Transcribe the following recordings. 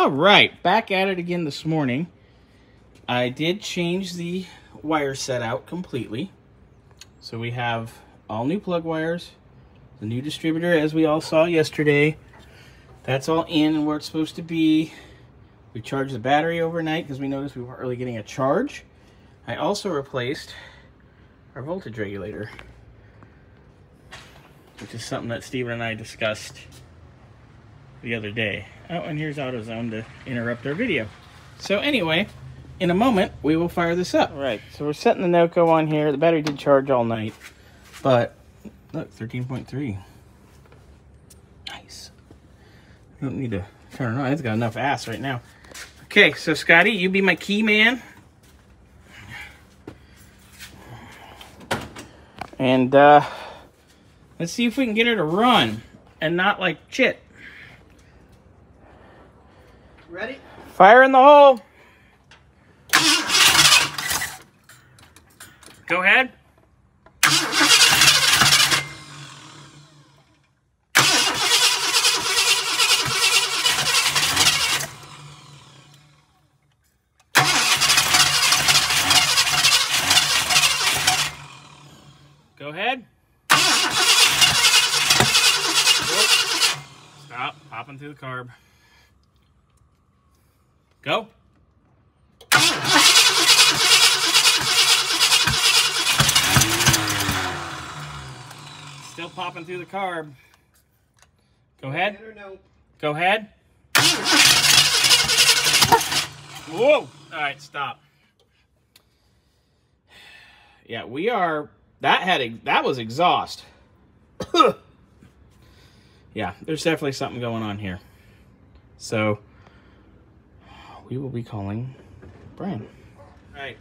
All right, back at it again this morning. I did change the wire set out completely. So we have all new plug wires, the new distributor as we all saw yesterday. That's all in and where it's supposed to be. We charged the battery overnight because we noticed we weren't really getting a charge. I also replaced our voltage regulator, which is something that Steven and I discussed the other day. Oh, and here's AutoZone to interrupt our video. So anyway, in a moment, we will fire this up. All right, so we're setting the Noco on here. The battery did charge all night, but look, 13.3. Nice. You don't need to turn it on. It's got enough ass right now. Okay, so Scotty, you be my key man. And uh, let's see if we can get her to run and not like chit. Ready? Fire in the hole. Go ahead. Go ahead. Stop. Popping through the carb. Go. Still popping through the carb. Go ahead. No? Go ahead. Whoa! All right, stop. Yeah, we are. That had that was exhaust. yeah, there's definitely something going on here. So we will be calling Brian. All right,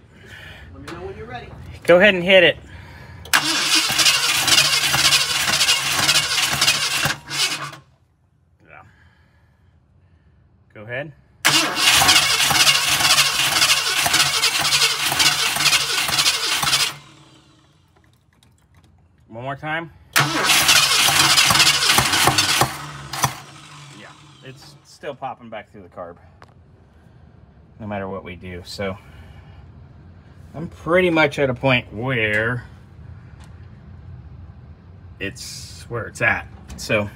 Let me know when you're ready. go ahead and hit it. Yeah. Go ahead. One more time. Yeah, it's still popping back through the carb. No matter what we do. So I'm pretty much at a point where it's where it's at. So